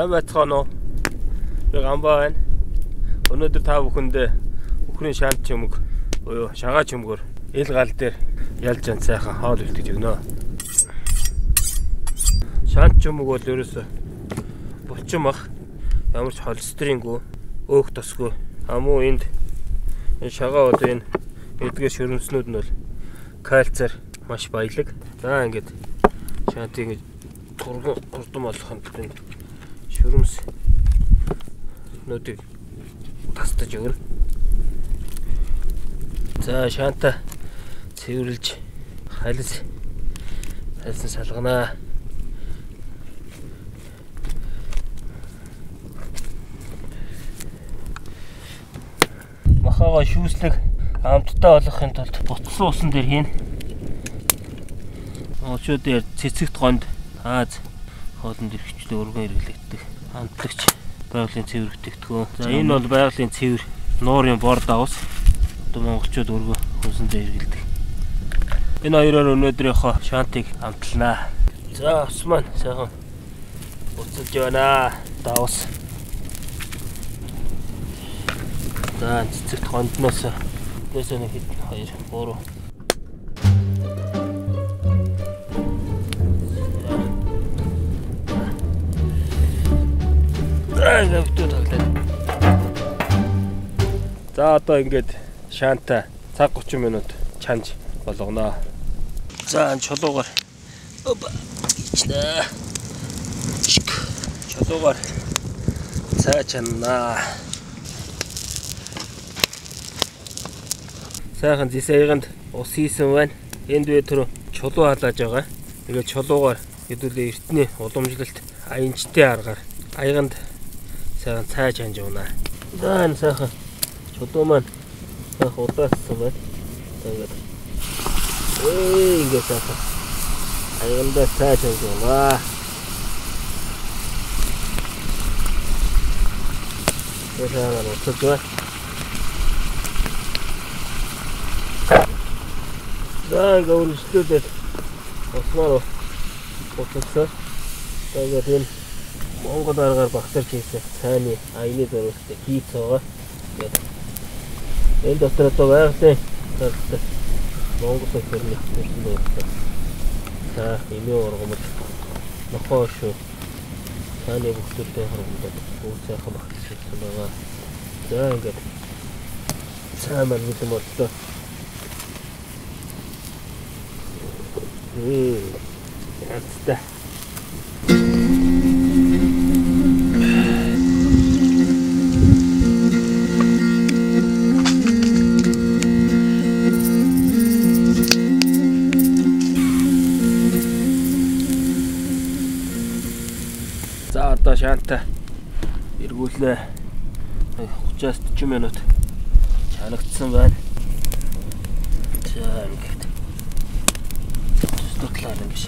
Сайн байцгаана уу? Би Гамбаа байна. Өнөөдөр та бүхэндээ Үхрийн шаант чимэг буюу шагаа чимгээр ил гал дээр ялж ан сайхан хоол үлдэж өгнө. Шаант чимэг бол ерөөсө булчин ах ямар ч холестерингүй өөх тосгүй амуу энд энэ шагаа бол энэ эдгээр шөрөмснүүд нь бол кальцаар маш баялаг. За ингээд шаантыг турган урдам болгохын тулд энэ шүрмс нүүдийг тастаж өгнө. За шаанта цэвэрлж халис халис салганаа. Махаага шүүслэг амттай болгохын тулд буцсан усан дээр хийн. Очоо дээр цэцэгт гонд Аз хоолнд ирэхчлээ өргөн хэрэглэгддэг. Хамтлагч байгалийн цэвэр бүтээгдэхүүн. За энэ бол байгалийн цэвэр нуурын бор давс. Одоо монголчууд өргөн хүнсэндээ хэрэглэдэг. Энэ хоёроор өнөөдрийнхөө шантыг амтлнаа. За ус маань сайхан уцалж байна. Давс. За цэцэгт гондноос нээсээ нэг хэд 2 3 битүү тоглоод. За одоо ингээд шаанта цаг 30 минут чанж болгоно. За чулуугаар опа ичнэ. Чулуугаар цаа чанна. Сайхан зисэйгэнд ус хийсэн байна. Энд би түр чулуу халааж байгаа. Тэгээд чулуугаар хэдүүлээ эртний уламжлалт аянчтай аргаар аяганд сайхан цайж ханж унаа. За энэ сайхан чулуу маань сайхан удаасан байна. Тэгээд ээ ингэ сайхан аяганда цайж ханж унаа. Тэсаараа уцаж байна. За ингэ үргэлжлүүлээд уснаар уцагсаа. Тэгээд энэ Монгол аргаар багтарч хийсэн цайны аяны зориулттай хийц байгаа. Энэ дотор одоо байгалийн зорилттой Монгол хөрний хөрсөн байдаг. За эмээ ургамал нохоо шүү. Цайны бүхтэлтэй харагдаад бүх сайхан багтарч хийсэн байгаа. За ингээд цай маань бүхэн боллоо. Ээ. Янцтай. За одоо шаанта эргүүлээ 30-аас 40 минут чанагдсан байна. За ингээд туслахлаа ингэж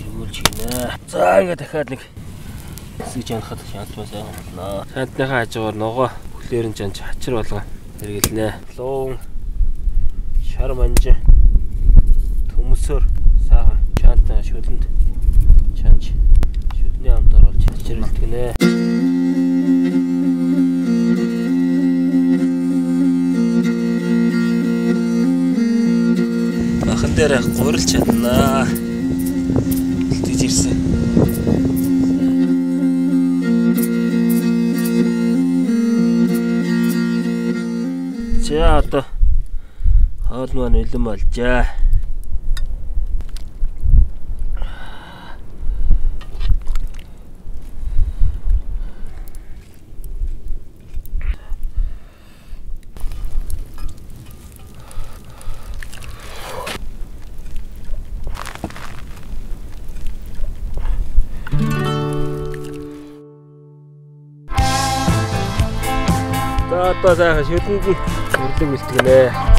эргүүлж гинэ. За ингээд дахиад нэг хэсэг чанахад шаант басаа болно. Шаантныхаа хажуугаар ногоо хүлээрэн чанж хачир болгон хэрэглэнэ. Луун шар манжин төмсөр саахан чаанта шүлэнд чанж шүдний амд гинэ. Бахан дээр гурил чаднаа. Тэгж ирсэн. За одоо хоол маань үлэн болжээ. За одоо сайхан шүлэнд нь өрлөг бэлтгэнэ.